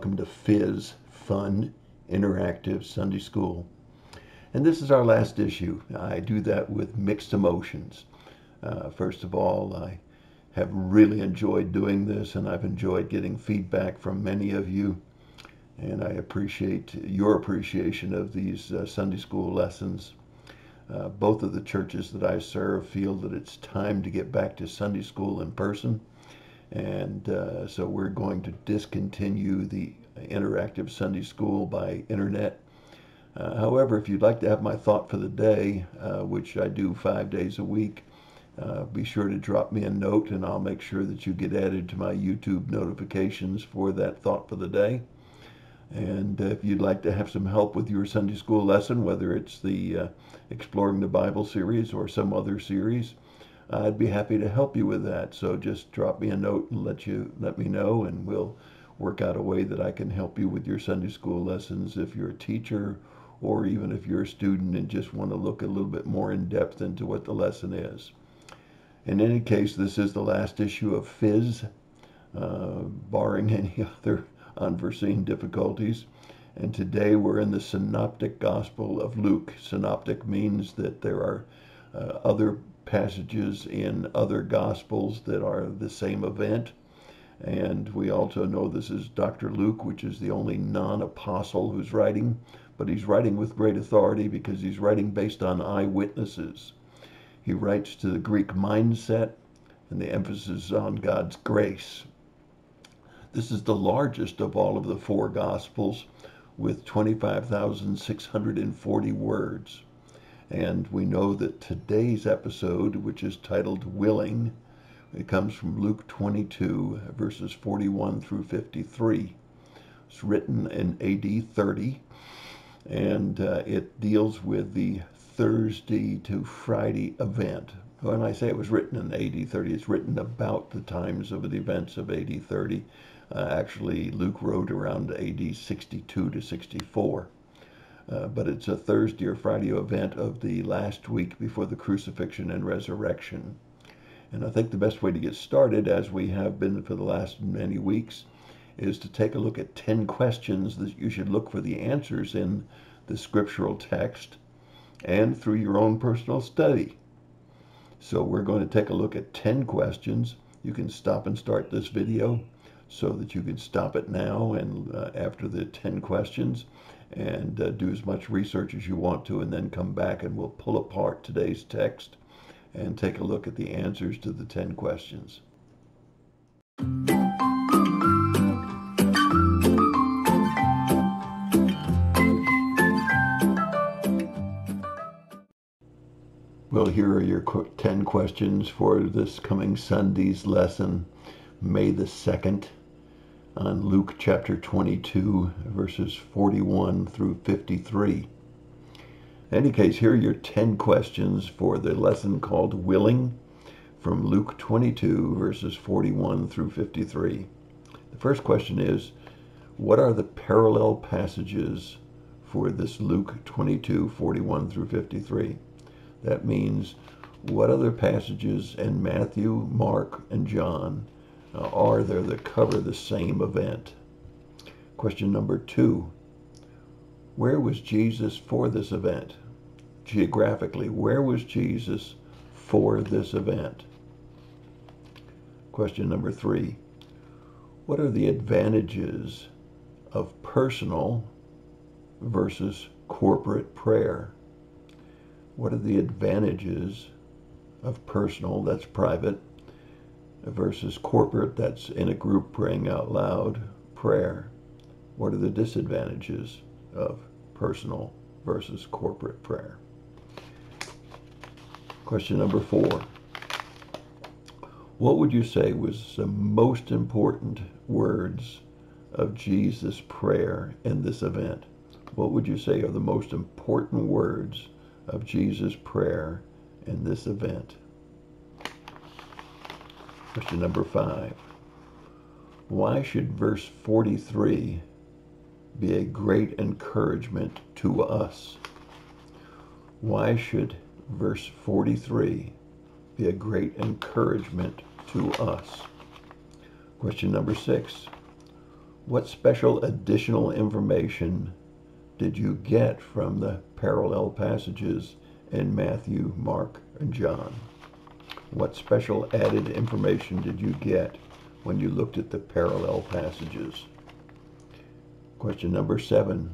welcome to FISS Fun Interactive Sunday School. And this is our last issue. I do that with mixed emotions. Uh, first of all, I have really enjoyed doing this and I've enjoyed getting feedback from many of you. And I appreciate your appreciation of these uh, Sunday school lessons. Uh, both of the churches that I serve feel that it's time to get back to Sunday school in person and uh, so we're going to discontinue the interactive Sunday school by internet. Uh, however, if you'd like to have my thought for the day, uh, which I do five days a week, uh, be sure to drop me a note and I'll make sure that you get added to my YouTube notifications for that thought for the day. And if you'd like to have some help with your Sunday school lesson, whether it's the uh, Exploring the Bible series or some other series, I'd be happy to help you with that. So just drop me a note and let you let me know, and we'll work out a way that I can help you with your Sunday school lessons if you're a teacher or even if you're a student and just want to look a little bit more in depth into what the lesson is. In any case, this is the last issue of FISS, uh, barring any other unforeseen difficulties. And today we're in the Synoptic Gospel of Luke. Synoptic means that there are uh, other passages in other Gospels that are the same event. And we also know this is Dr. Luke, which is the only non apostle who's writing, but he's writing with great authority because he's writing based on eyewitnesses. He writes to the Greek mindset, and the emphasis on God's grace. This is the largest of all of the four Gospels with 25,640 words. And we know that today's episode, which is titled Willing, it comes from Luke 22, verses 41 through 53. It's written in AD 30, and uh, it deals with the Thursday to Friday event. When I say it was written in AD 30, it's written about the times of the events of AD 30. Uh, actually, Luke wrote around AD 62 to 64. Uh, but it's a Thursday or Friday event of the last week before the crucifixion and resurrection. And I think the best way to get started, as we have been for the last many weeks, is to take a look at 10 questions that you should look for the answers in the scriptural text and through your own personal study. So we're going to take a look at 10 questions. You can stop and start this video so that you can stop it now and uh, after the 10 questions and uh, do as much research as you want to, and then come back and we'll pull apart today's text and take a look at the answers to the 10 questions. Well, here are your 10 questions for this coming Sunday's lesson, May the 2nd on Luke chapter 22, verses 41 through 53. In any case, here are your 10 questions for the lesson called Willing from Luke 22, verses 41 through 53. The first question is What are the parallel passages for this Luke 22, 41 through 53? That means, what other passages in Matthew, Mark, and John are there that cover the same event? Question number two Where was Jesus for this event? Geographically, where was Jesus for this event? Question number three What are the advantages of personal versus corporate prayer? What are the advantages of personal, that's private, versus corporate, that's in a group praying out loud prayer. What are the disadvantages of personal versus corporate prayer? Question number four. What would you say was the most important words of Jesus' prayer in this event? What would you say are the most important words of Jesus' prayer in this event? Question number five. Why should verse 43 be a great encouragement to us? Why should verse 43 be a great encouragement to us? Question number six. What special additional information did you get from the parallel passages in Matthew, Mark, and John? What special added information did you get when you looked at the parallel passages? Question number seven.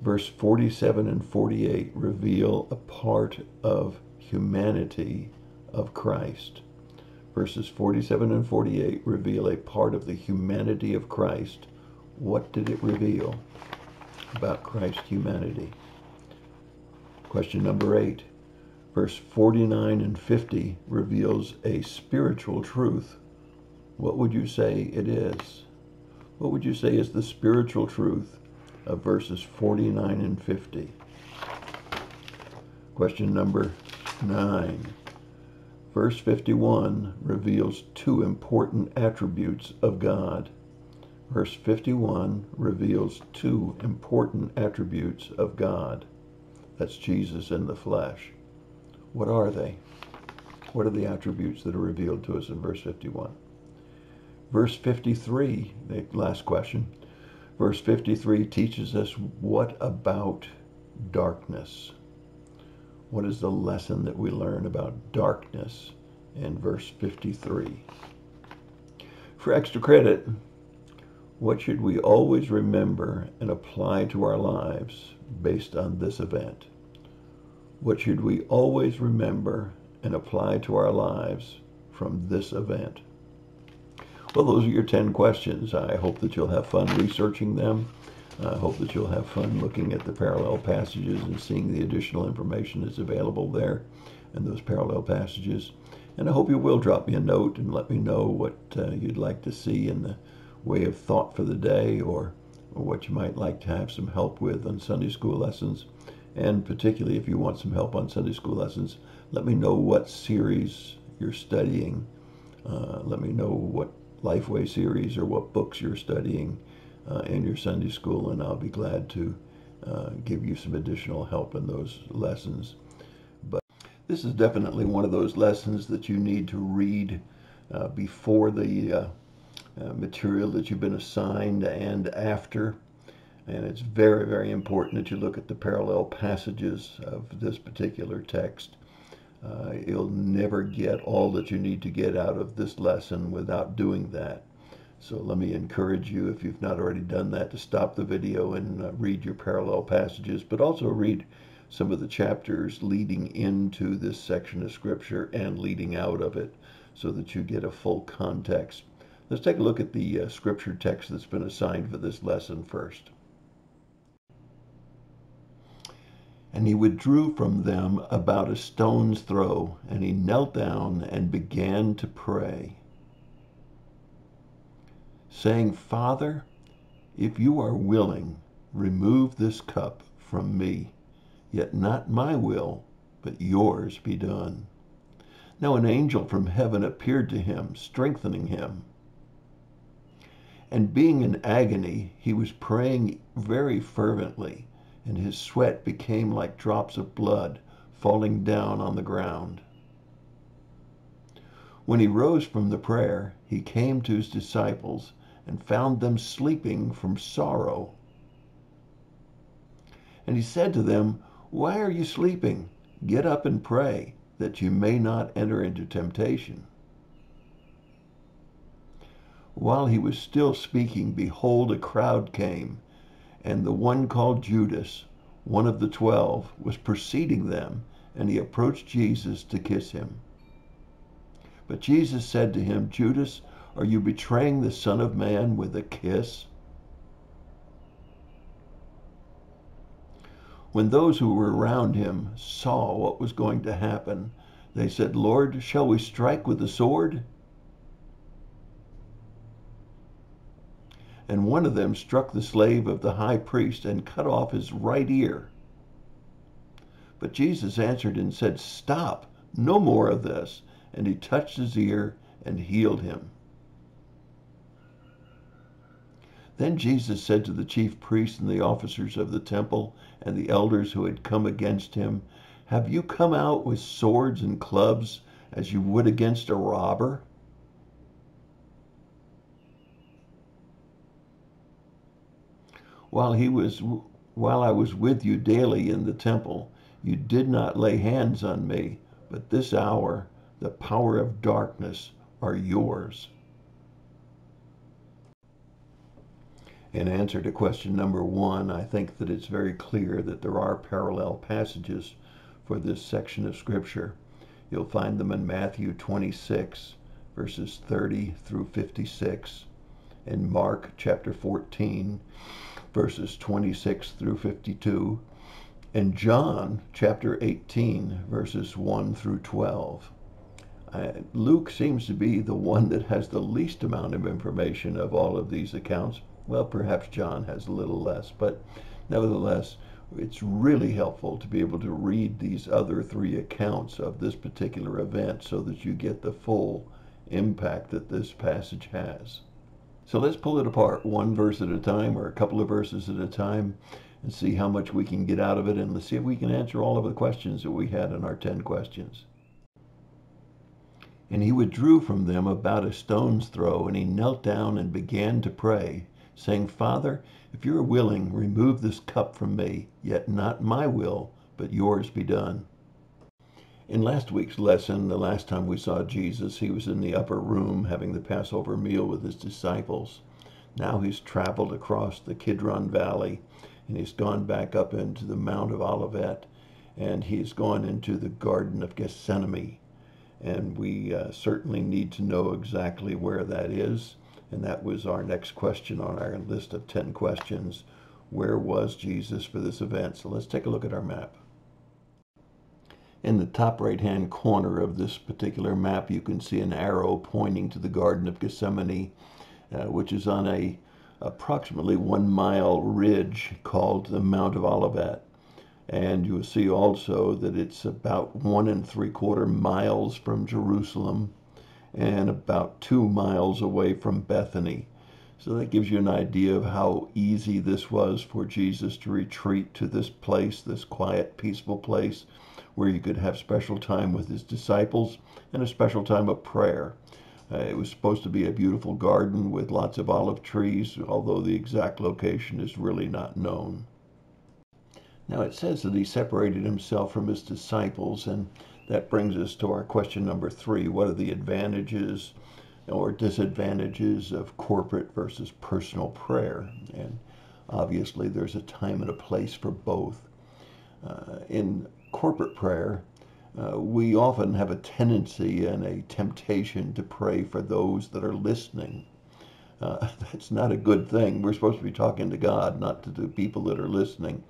Verse 47 and 48 reveal a part of humanity of Christ. Verses 47 and 48 reveal a part of the humanity of Christ. What did it reveal about Christ's humanity? Question number 8. Verse 49 and 50 reveals a spiritual truth. What would you say it is? What would you say is the spiritual truth of verses 49 and 50? Question number 9. Verse 51 reveals two important attributes of God. Verse 51 reveals two important attributes of God. That's Jesus in the flesh. What are they? What are the attributes that are revealed to us in verse 51? Verse 53, the last question. Verse 53 teaches us what about darkness? What is the lesson that we learn about darkness in verse 53? For extra credit, what should we always remember and apply to our lives based on this event? What should we always remember and apply to our lives from this event? Well, those are your 10 questions. I hope that you'll have fun researching them. I hope that you'll have fun looking at the parallel passages and seeing the additional information that's available there in those parallel passages. And I hope you will drop me a note and let me know what uh, you'd like to see in the way of thought for the day or, or what you might like to have some help with on Sunday school lessons. And particularly if you want some help on Sunday school lessons, let me know what series you're studying. Uh, let me know what Lifeway series or what books you're studying uh, in your Sunday school, and I'll be glad to uh, give you some additional help in those lessons. But this is definitely one of those lessons that you need to read uh, before the uh, uh, material that you've been assigned and after. And it's very, very important that you look at the parallel passages of this particular text uh, you'll never get all that you need to get out of this lesson without doing that. So let me encourage you, if you've not already done that, to stop the video and uh, read your parallel passages, but also read some of the chapters leading into this section of Scripture and leading out of it so that you get a full context. Let's take a look at the uh, Scripture text that's been assigned for this lesson first. And he withdrew from them about a stone's throw, and he knelt down and began to pray, saying, Father, if you are willing, remove this cup from me, yet not my will, but yours be done. Now an angel from heaven appeared to him, strengthening him. And being in agony, he was praying very fervently and his sweat became like drops of blood falling down on the ground. When he rose from the prayer, he came to his disciples and found them sleeping from sorrow. And he said to them, Why are you sleeping? Get up and pray, that you may not enter into temptation. While he was still speaking, behold, a crowd came and the one called Judas, one of the twelve, was preceding them, and he approached Jesus to kiss him. But Jesus said to him, Judas, are you betraying the Son of Man with a kiss? When those who were around him saw what was going to happen, they said, Lord, shall we strike with the sword? And one of them struck the slave of the high priest and cut off his right ear. But Jesus answered and said, Stop, no more of this. And he touched his ear and healed him. Then Jesus said to the chief priests and the officers of the temple and the elders who had come against him, Have you come out with swords and clubs as you would against a robber? While he was while I was with you daily in the temple, you did not lay hands on me, but this hour the power of darkness are yours. In answer to question number one, I think that it's very clear that there are parallel passages for this section of Scripture. You'll find them in Matthew 26, verses 30 through 56, and Mark chapter 14, verses 26 through 52, and John chapter 18, verses 1 through 12. Uh, Luke seems to be the one that has the least amount of information of all of these accounts. Well, perhaps John has a little less, but nevertheless, it's really helpful to be able to read these other three accounts of this particular event so that you get the full impact that this passage has. So let's pull it apart one verse at a time or a couple of verses at a time and see how much we can get out of it and let's see if we can answer all of the questions that we had in our 10 questions. And he withdrew from them about a stone's throw, and he knelt down and began to pray, saying, Father, if you are willing, remove this cup from me, yet not my will, but yours be done. In last week's lesson, the last time we saw Jesus, he was in the upper room having the Passover meal with his disciples. Now he's traveled across the Kidron Valley and he's gone back up into the Mount of Olivet and he's gone into the Garden of Gethsemane. And we uh, certainly need to know exactly where that is. And that was our next question on our list of 10 questions. Where was Jesus for this event? So let's take a look at our map. In the top right hand corner of this particular map, you can see an arrow pointing to the Garden of Gethsemane, uh, which is on a approximately one mile ridge called the Mount of Olivet. And you will see also that it's about one and three quarter miles from Jerusalem and about two miles away from Bethany. So that gives you an idea of how easy this was for Jesus to retreat to this place, this quiet, peaceful place where you could have special time with his disciples and a special time of prayer. Uh, it was supposed to be a beautiful garden with lots of olive trees, although the exact location is really not known. Now it says that he separated himself from his disciples, and that brings us to our question number three. What are the advantages or disadvantages of corporate versus personal prayer? And obviously, there's a time and a place for both. Uh, in corporate prayer, uh, we often have a tendency and a temptation to pray for those that are listening. Uh, that's not a good thing. We're supposed to be talking to God, not to the people that are listening.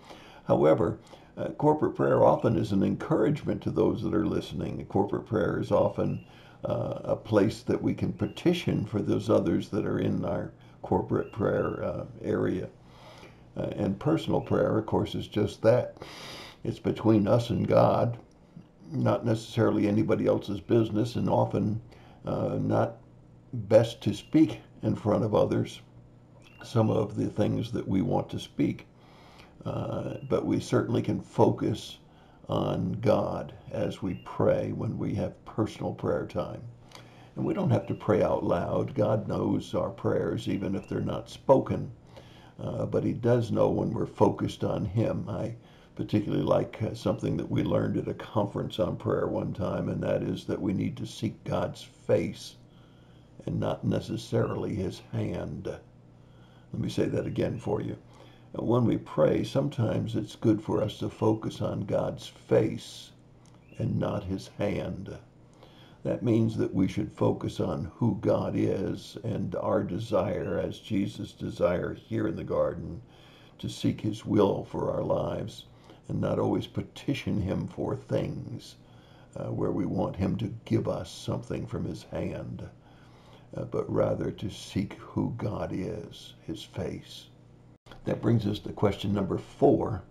However, uh, corporate prayer often is an encouragement to those that are listening. Corporate prayer is often uh, a place that we can petition for those others that are in our corporate prayer uh, area. Uh, and personal prayer, of course, is just that. It's between us and God, not necessarily anybody else's business, and often uh, not best to speak in front of others some of the things that we want to speak. Uh, but we certainly can focus on God as we pray when we have personal prayer time. And we don't have to pray out loud. God knows our prayers, even if they're not spoken. Uh, but He does know when we're focused on Him. I particularly like uh, something that we learned at a conference on prayer one time, and that is that we need to seek God's face and not necessarily His hand. Let me say that again for you when we pray, sometimes it's good for us to focus on God's face and not his hand. That means that we should focus on who God is and our desire, as Jesus' desire here in the garden, to seek his will for our lives and not always petition him for things uh, where we want him to give us something from his hand, uh, but rather to seek who God is, his face. That brings us to question number four.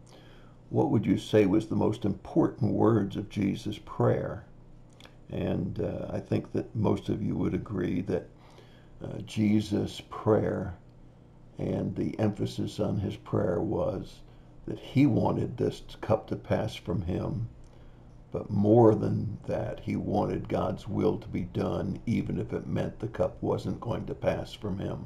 What would you say was the most important words of Jesus' prayer? And uh, I think that most of you would agree that uh, Jesus' prayer and the emphasis on his prayer was that he wanted this cup to pass from him. But more than that, he wanted God's will to be done, even if it meant the cup wasn't going to pass from him.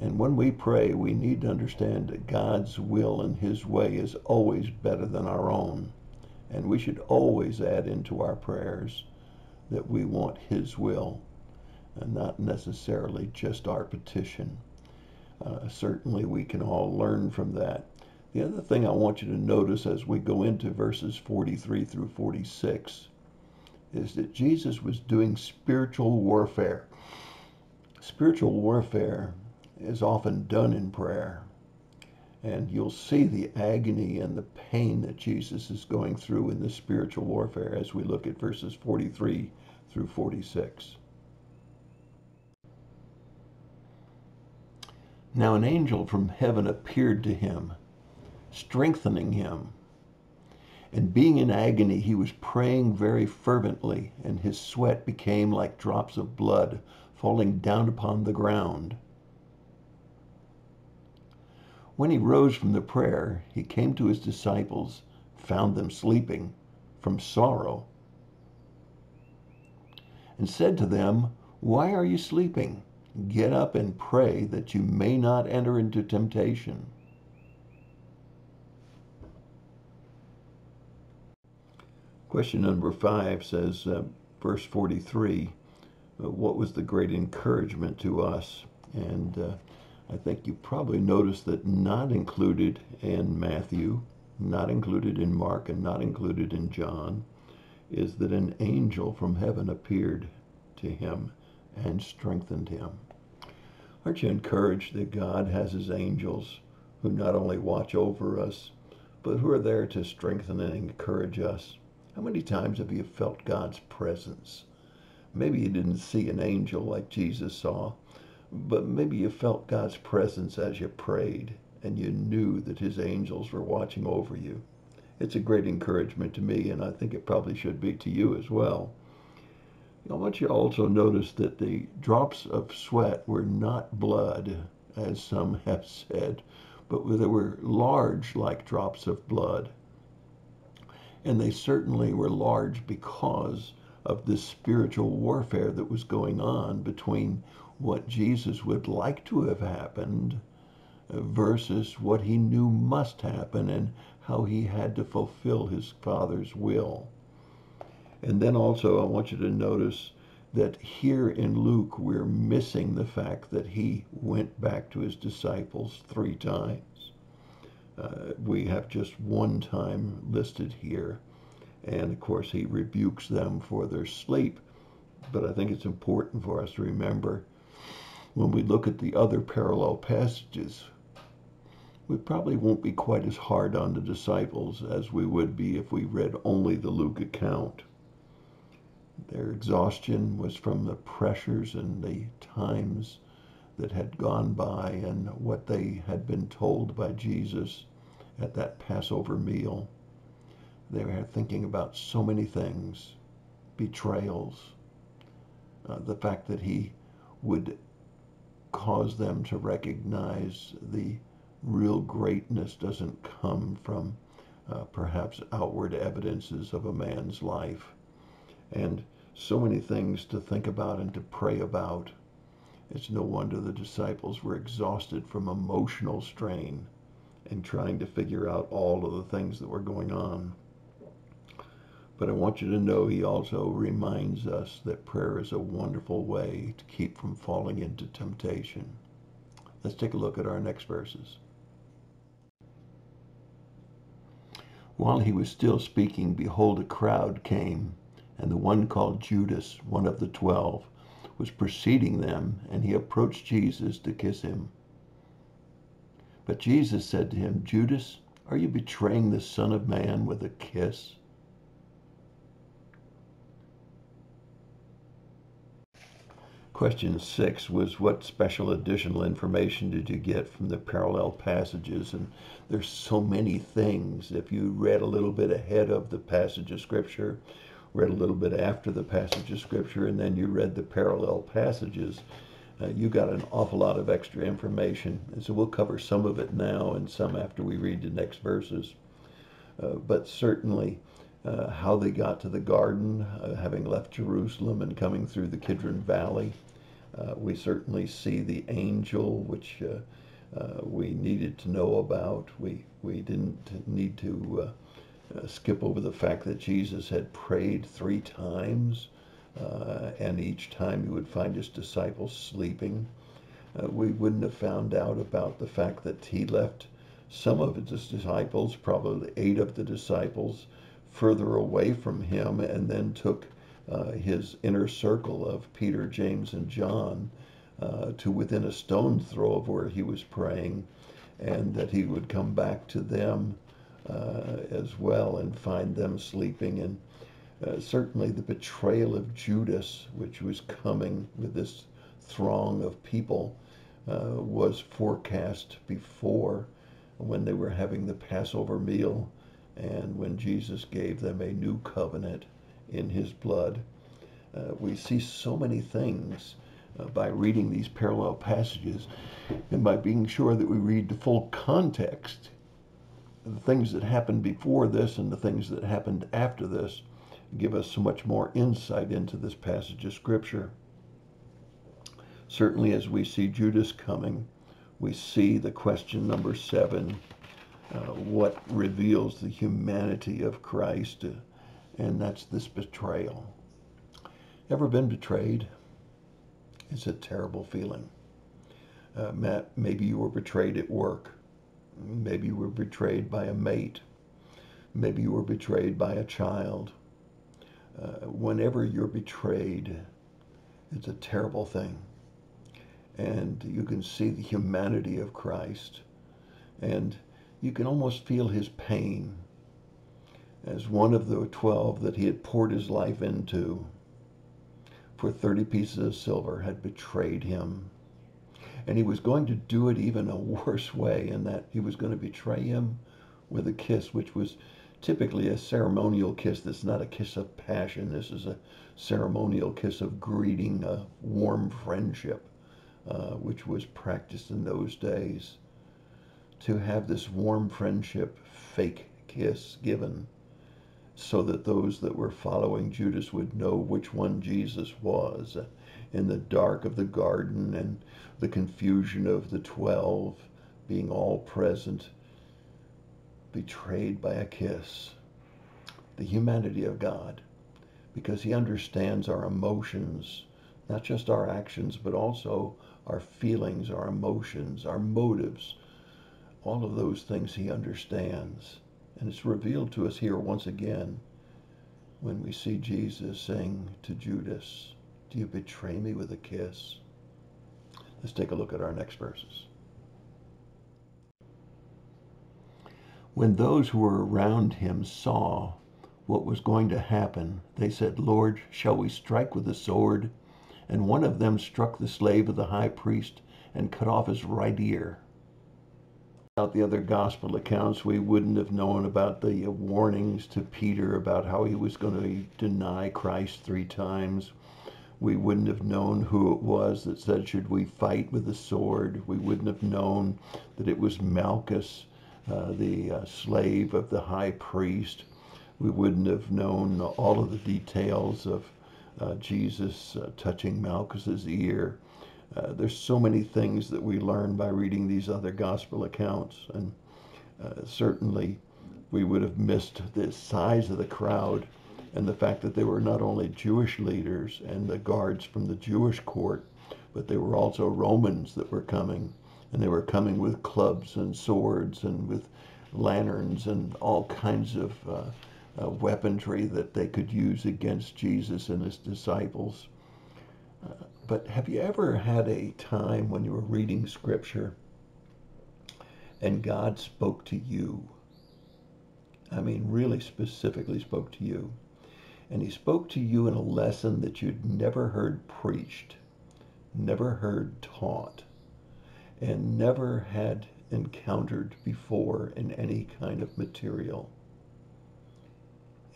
And when we pray, we need to understand that God's will and His way is always better than our own. And we should always add into our prayers that we want His will and not necessarily just our petition. Uh, certainly, we can all learn from that. The other thing I want you to notice as we go into verses 43 through 46 is that Jesus was doing spiritual warfare. Spiritual warfare is often done in prayer. And you'll see the agony and the pain that Jesus is going through in this spiritual warfare as we look at verses 43 through 46. Now an angel from heaven appeared to him, strengthening him. And being in agony, he was praying very fervently, and his sweat became like drops of blood falling down upon the ground. When he rose from the prayer, he came to his disciples, found them sleeping from sorrow, and said to them, Why are you sleeping? Get up and pray that you may not enter into temptation. Question number five says, uh, verse 43, uh, what was the great encouragement to us? And uh, I think you probably noticed that not included in Matthew, not included in Mark, and not included in John is that an angel from heaven appeared to him and strengthened him. Aren't you encouraged that God has his angels who not only watch over us, but who are there to strengthen and encourage us? How many times have you felt God's presence? Maybe you didn't see an angel like Jesus saw, but maybe you felt God's presence as you prayed and you knew that his angels were watching over you. It's a great encouragement to me, and I think it probably should be to you as well. I want you to also notice that the drops of sweat were not blood, as some have said, but they were large like drops of blood. And they certainly were large because of this spiritual warfare that was going on between what Jesus would like to have happened versus what he knew must happen and how he had to fulfill his Father's will. And then also, I want you to notice that here in Luke, we're missing the fact that he went back to his disciples three times. Uh, we have just one time listed here. And of course, he rebukes them for their sleep. But I think it's important for us to remember when we look at the other parallel passages, we probably won't be quite as hard on the disciples as we would be if we read only the Luke account. Their exhaustion was from the pressures and the times that had gone by and what they had been told by Jesus at that Passover meal. They were thinking about so many things betrayals, uh, the fact that he would cause them to recognize the real greatness doesn't come from uh, perhaps outward evidences of a man's life. And so many things to think about and to pray about. It's no wonder the disciples were exhausted from emotional strain and trying to figure out all of the things that were going on. But I want you to know he also reminds us that prayer is a wonderful way to keep from falling into temptation. Let's take a look at our next verses. While he was still speaking, behold, a crowd came, and the one called Judas, one of the twelve, was preceding them, and he approached Jesus to kiss him. But Jesus said to him, Judas, are you betraying the Son of Man with a kiss? Question six was what special additional information did you get from the parallel passages? And there's so many things. If you read a little bit ahead of the passage of Scripture, read a little bit after the passage of Scripture, and then you read the parallel passages, uh, you got an awful lot of extra information. And so we'll cover some of it now and some after we read the next verses. Uh, but certainly, uh, how they got to the garden, uh, having left Jerusalem and coming through the Kidron Valley, Uh, we certainly see the angel, which uh, uh, we needed to know about. We, we didn't need to uh, uh, skip over the fact that Jesus had prayed three times, uh, and each time he would find his disciples sleeping. we wouldn't have found out about the fact that he left some of his disciples, probably eight of the disciples, further away from him and then took uh, his inner circle of Peter, James, and John uh, to within a stone's throw of where he was praying, and that he would come back to them uh, as well and find them sleeping. And uh, certainly the betrayal of Judas, which was coming with this throng of people, uh, was forecast before when they were having the Passover meal and when Jesus gave them a new covenant in his blood. Uh, we see so many things uh, by reading these parallel passages and by being sure that we read the full context. The things that happened before this and the things that happened after this give us so much more insight into this passage of Scripture. Certainly, as we see Judas coming, we see the question number seven uh, what reveals the humanity of Christ, and that's this betrayal. Ever been betrayed? It's a terrible feeling. Uh, Matt, maybe you were betrayed at work. Maybe you were betrayed by a mate. Maybe you were betrayed by a child. Uh, whenever you're betrayed, it's a terrible thing and you can see the humanity of Christ, and you can almost feel his pain as one of the twelve that he had poured his life into for 30 pieces of silver had betrayed him. And he was going to do it even a worse way in that he was going to betray him with a kiss, which was typically a ceremonial kiss that's not a kiss of passion. This is a ceremonial kiss of greeting, a warm friendship. Uh, which was practiced in those days, to have this warm friendship fake kiss given so that those that were following Judas would know which one Jesus was in the dark of the garden and the confusion of the twelve being all present, betrayed by a kiss. The humanity of God, because He understands our emotions, not just our actions, but also our feelings, our emotions, our motives, all of those things he understands. And it's revealed to us here once again when we see Jesus saying to Judas, Do you betray me with a kiss? Let's take a look at our next verses. When those who were around him saw what was going to happen, they said, Lord, shall we strike with the sword? and one of them struck the slave of the high priest and cut off his right ear. Without the other gospel accounts, we wouldn't have known about the warnings to Peter about how he was going to deny Christ three times. We wouldn't have known who it was that said, Should we fight with the sword? We wouldn't have known that it was Malchus, uh, the uh, slave of the high priest. We wouldn't have known all of the details of uh, Jesus uh, touching Malchus's ear. Uh, there's so many things that we learn by reading these other gospel accounts, and uh, certainly we would have missed the size of the crowd and the fact that they were not only Jewish leaders and the guards from the Jewish court, but they were also Romans that were coming, and they were coming with clubs and swords and with lanterns and all kinds of uh, uh, weaponry that they could use against Jesus and his disciples. Uh, but have you ever had a time when you were reading scripture and God spoke to you? I mean, really specifically spoke to you. And he spoke to you in a lesson that you'd never heard preached, never heard taught, and never had encountered before in any kind of material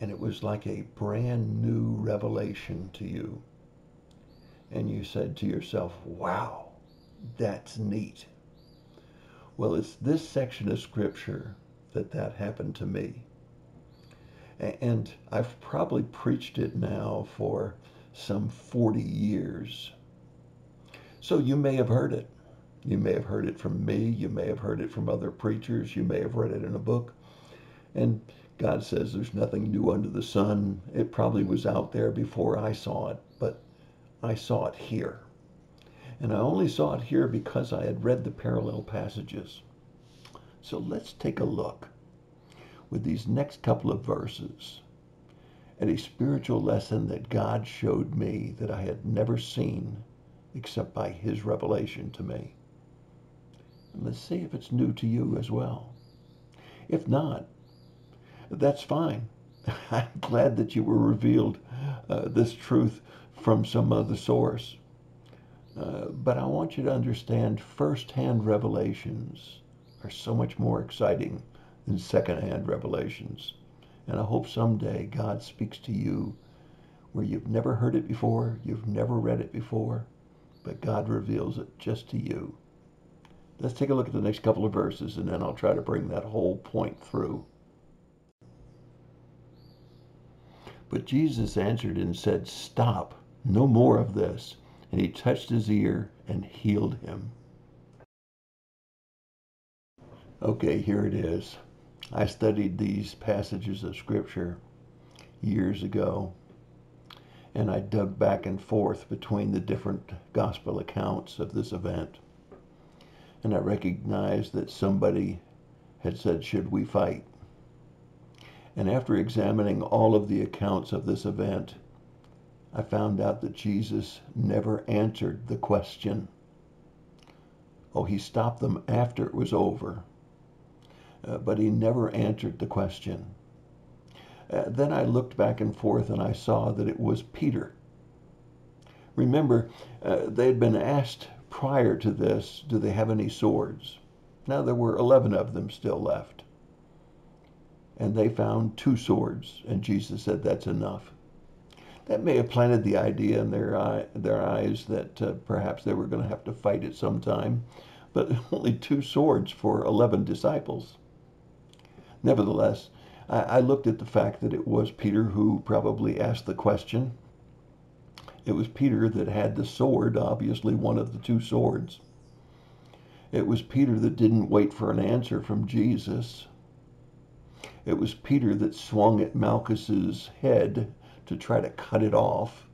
and it was like a brand new revelation to you. And you said to yourself, wow, that's neat. Well, it's this section of scripture that that happened to me. And I've probably preached it now for some 40 years. So you may have heard it. You may have heard it from me. You may have heard it from other preachers. You may have read it in a book. And God says there's nothing new under the sun. It probably was out there before I saw it, but I saw it here. And I only saw it here because I had read the parallel passages. So let's take a look with these next couple of verses at a spiritual lesson that God showed me that I had never seen except by his revelation to me. And let's see if it's new to you as well. If not, that's fine. I'm glad that you were revealed uh, this truth from some other source. Uh, but I want you to understand first-hand revelations are so much more exciting than second-hand revelations. And I hope someday God speaks to you where you've never heard it before, you've never read it before, but God reveals it just to you. Let's take a look at the next couple of verses and then I'll try to bring that whole point through. But Jesus answered and said, Stop, no more of this. And he touched his ear and healed him. Okay, here it is. I studied these passages of Scripture years ago, and I dug back and forth between the different gospel accounts of this event. And I recognized that somebody had said, Should we fight? And after examining all of the accounts of this event, I found out that Jesus never answered the question. Oh, he stopped them after it was over uh, but he never answered the question. Uh, then I looked back and forth and I saw that it was Peter. Remember, uh, they had been asked prior to this, do they have any swords? Now there were 11 of them still left. And they found two swords, and Jesus said, that's enough. That may have planted the idea in their, eye, their eyes that uh, perhaps they were going to have to fight at some time, but only two swords for 11 disciples. Nevertheless, I, I looked at the fact that it was Peter who probably asked the question. It was Peter that had the sword, obviously one of the two swords. It was Peter that didn't wait for an answer from Jesus. It was Peter that swung at Malchus's head to try to cut it off.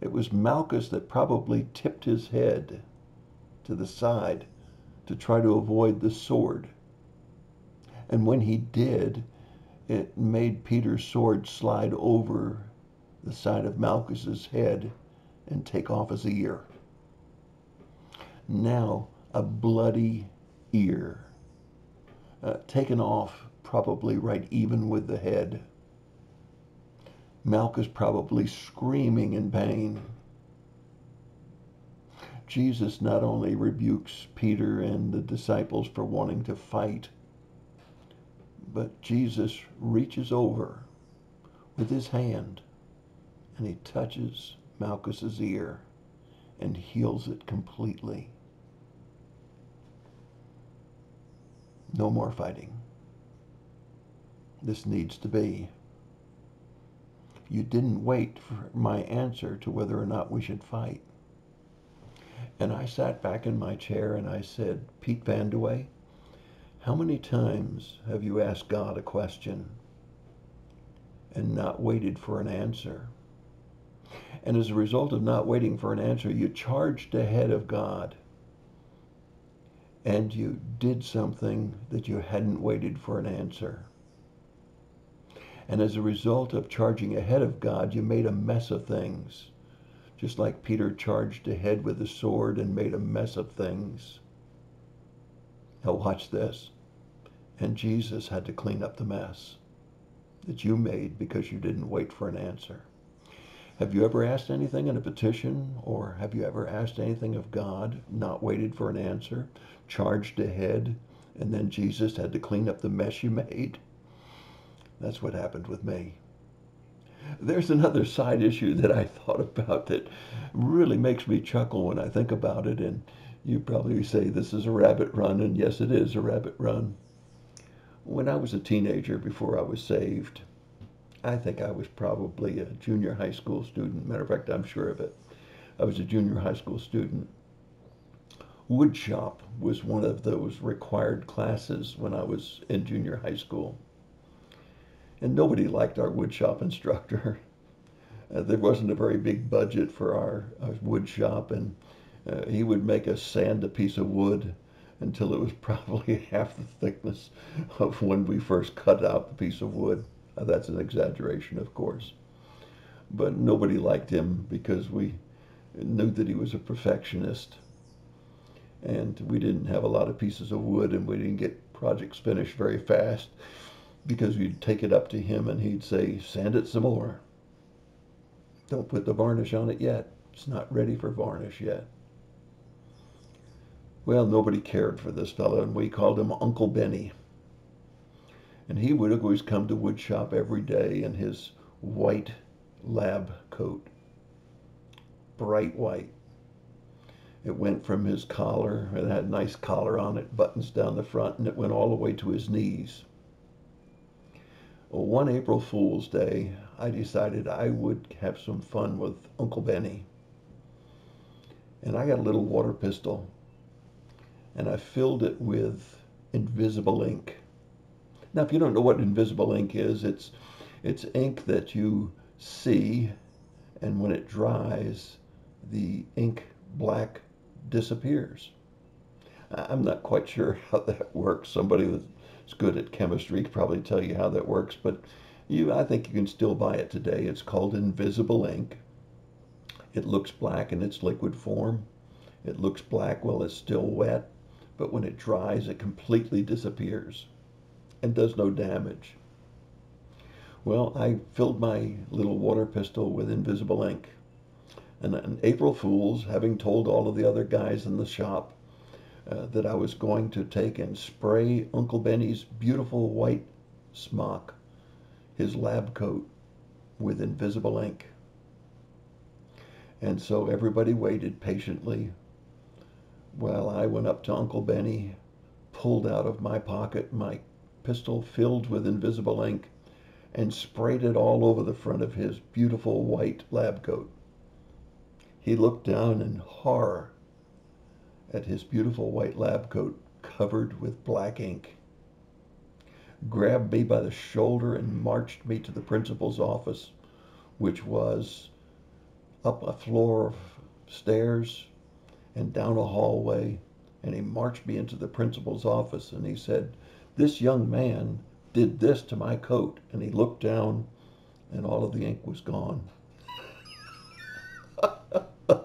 It was Malchus that probably tipped his head to the side to try to avoid the sword. And when he did, it made Peter's sword slide over the side of Malchus's head and take off his ear. Now, a bloody ear, uh, taken off probably right even with the head. Malchus probably screaming in pain. Jesus not only rebukes Peter and the disciples for wanting to fight, but Jesus reaches over with his hand and he touches Malchus's ear and heals it completely. No more fighting. This needs to be. You didn't wait for my answer to whether or not we should fight. And I sat back in my chair and I said, Pete Vandeweghe, how many times have you asked God a question and not waited for an answer? And as a result of not waiting for an answer, you charged ahead of God and you did something that you hadn't waited for an answer. And as a result of charging ahead of God, you made a mess of things. Just like Peter charged ahead with a sword and made a mess of things. Now watch this. And Jesus had to clean up the mess that you made because you didn't wait for an answer. Have you ever asked anything in a petition or have you ever asked anything of God, not waited for an answer, charged ahead, and then Jesus had to clean up the mess you made? That's what happened with me. There's another side issue that I thought about that really makes me chuckle when I think about it. And you probably say this is a rabbit run, and yes, it is a rabbit run when I was a teenager before I was saved, I think I was probably a junior high school student. Matter of fact, I'm sure of it. I was a junior high school student. wood shop was one of those required classes when I was in junior high school. And nobody liked our wood shop instructor. Uh, there wasn't a very big budget for our, our wood shop, and uh, he would make us sand a piece of wood until it was probably half the thickness of when we first cut out the piece of wood. Uh, that's an exaggeration, of course. But nobody liked him because we knew that he was a perfectionist and we didn't have a lot of pieces of wood and we didn't get projects finished very fast because we'd take it up to him and he'd say, sand it some more. Don't put the varnish on it yet. It's not ready for varnish yet. Well, nobody cared for this fellow and we called him Uncle Benny. And he would always come to woodshop every day in his white lab coat, bright white it went from his collar, it had a nice collar on it, buttons down the front, and it went all the way to his knees. Well, one April Fool's Day, I decided I would have some fun with Uncle Benny. And I got a little water pistol, and I filled it with invisible ink. Now, if you don't know what invisible ink is, it's, it's ink that you see, and when it dries, the ink black disappears. I'm not quite sure how that works. Somebody that's good at chemistry could probably tell you how that works, but you, I think you can still buy it today. It's called invisible ink. It looks black in its liquid form. It looks black while it's still wet, but when it dries, it completely disappears and does no damage. Well, I filled my little water pistol with invisible ink and an April Fool's, having told all of the other guys in the shop uh, that I was going to take and spray Uncle Benny's beautiful white smock, his lab coat, with invisible ink. And so everybody waited patiently while I went up to Uncle Benny, pulled out of my pocket my pistol filled with invisible ink, and sprayed it all over the front of his beautiful white lab coat. He looked down in horror at his beautiful white lab coat covered with black ink, grabbed me by the shoulder and marched me to the principal's office, which was up a floor of stairs and down a hallway. And he marched me into the principal's office and he said, This young man did this to my coat. And he looked down and all of the ink was gone.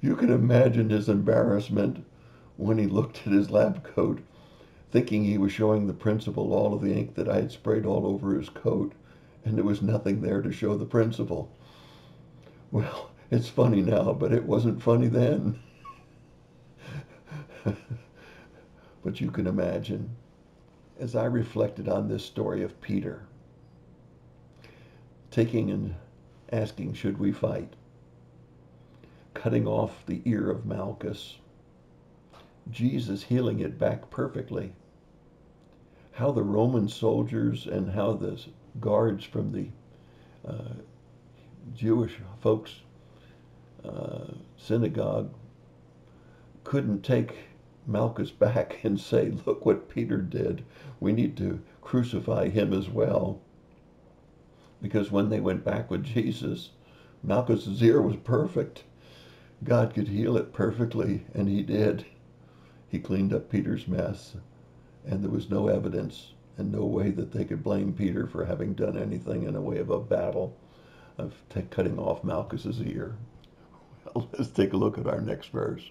you can imagine his embarrassment when he looked at his lab coat, thinking he was showing the principal all of the ink that I had sprayed all over his coat, and there was nothing there to show the principal. Well, it's funny now, but it wasn't funny then. but you can imagine, as I reflected on this story of Peter, taking and asking, should we fight? cutting off the ear of Malchus, Jesus healing it back perfectly, how the Roman soldiers and how the guards from the uh, Jewish folks uh, synagogue couldn't take Malchus back and say, look what Peter did. We need to crucify him as well. Because when they went back with Jesus, Malchus's ear was perfect. God could heal it perfectly, and he did. He cleaned up Peter's mess, and there was no evidence and no way that they could blame Peter for having done anything in a way of a battle of cutting off Malchus's ear. Let's take a look at our next verse.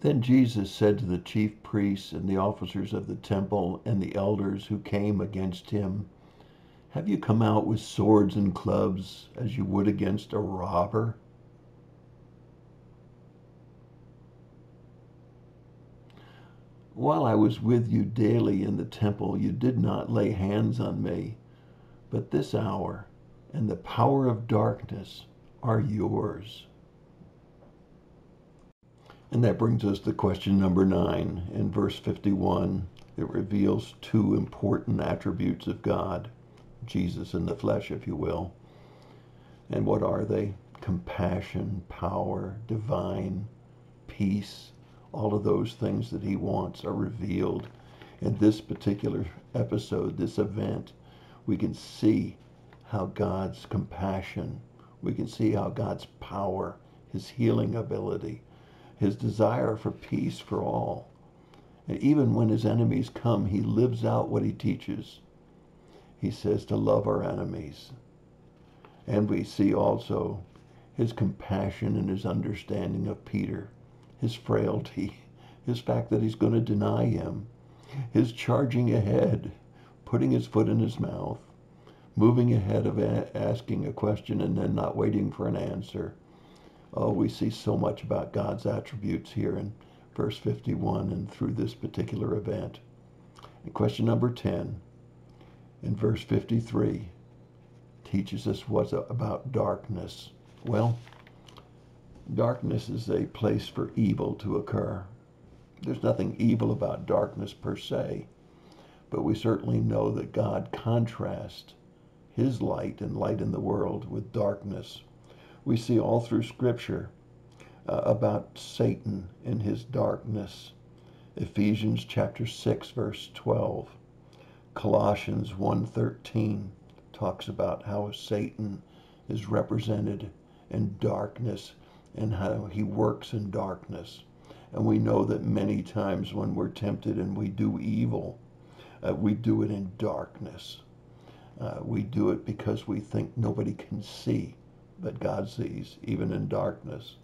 Then Jesus said to the chief priests and the officers of the temple and the elders who came against him, have you come out with swords and clubs as you would against a robber? While I was with you daily in the temple, you did not lay hands on me, but this hour and the power of darkness are yours. And that brings us to question number nine. In verse 51, it reveals two important attributes of God. Jesus in the flesh, if you will. And what are they? compassion, power, divine, peace, all of those things that he wants are revealed in this particular episode, this event. We can see how God's compassion, we can see how God's power, his healing ability, his desire for peace for all. And even when his enemies come, he lives out what he teaches. He says to love our enemies. And we see also his compassion and his understanding of Peter, his frailty, his fact that he's going to deny him, his charging ahead, putting his foot in his mouth, moving ahead of a- asking a question and then not waiting for an answer. Oh, we see so much about God's attributes here in verse 51 and through this particular event. And question number 10 in verse 53 teaches us what's about darkness. Well, darkness is a place for evil to occur. There's nothing evil about darkness per se, but we certainly know that God contrasts his light and lighten the world with darkness. We see all through Scripture uh, about Satan and his darkness. Ephesians chapter 6 verse 12. Colossians 1:13 talks about how Satan is represented in darkness and how he works in darkness. And we know that many times when we're tempted and we do evil, uh, we do it in darkness. Uh, we do it because we think nobody can see, but God sees, even in darkness.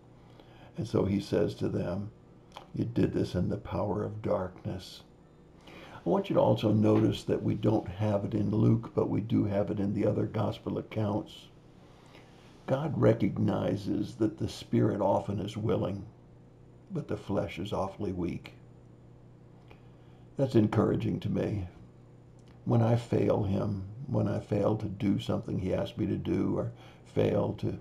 And so he says to them, You did this in the power of darkness. I want you to also notice that we don't have it in Luke, but we do have it in the other gospel accounts. God recognizes that the spirit often is willing, but the flesh is awfully weak. That's encouraging to me. When I fail him, when I fail to do something he asked me to do, or fail to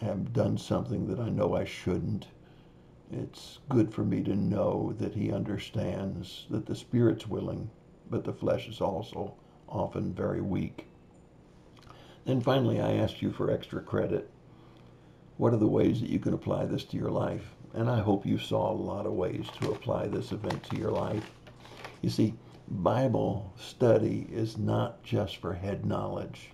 have done something that I know I shouldn't, it's good for me to know that he understands that the spirit's willing, but the flesh is also often very weak. Then finally, I asked you for extra credit. What are the ways that you can apply this to your life? And I hope you saw a lot of ways to apply this event to your life. You see, Bible study is not just for head knowledge.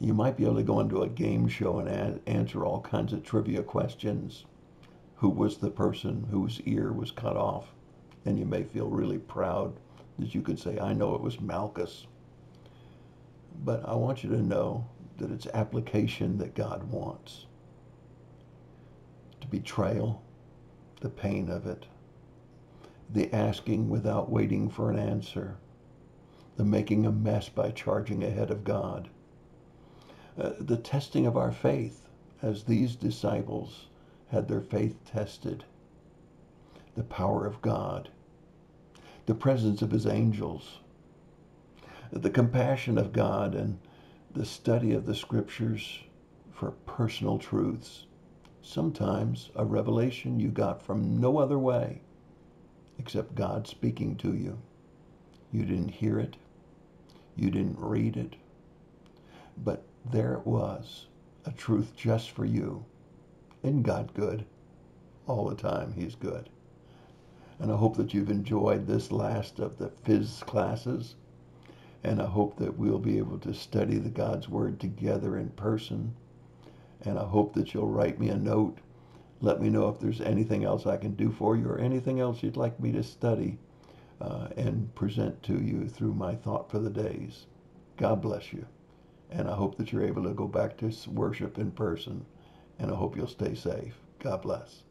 You might be able to go into a game show and answer all kinds of trivia questions. Who was the person whose ear was cut off? And you may feel really proud that you could say, I know it was Malchus. But I want you to know that it's application that God wants. To betrayal, the pain of it, the asking without waiting for an answer, the making a mess by charging ahead of God uh, the testing of our faith as these disciples had their faith tested, the power of God, the presence of his angels, the compassion of God, and the study of the scriptures for personal truths. Sometimes a revelation you got from no other way except God speaking to you. You didn't hear it. You didn't read it. But there it was, a truth just for you. Isn't God good? All the time, He's good. And I hope that you've enjoyed this last of the FISS classes. And I hope that we'll be able to study the God's Word together in person. And I hope that you'll write me a note. Let me know if there's anything else I can do for you or anything else you'd like me to study uh, and present to you through my thought for the days. God bless you. And I hope that you're able to go back to worship in person. And I hope you'll stay safe. God bless.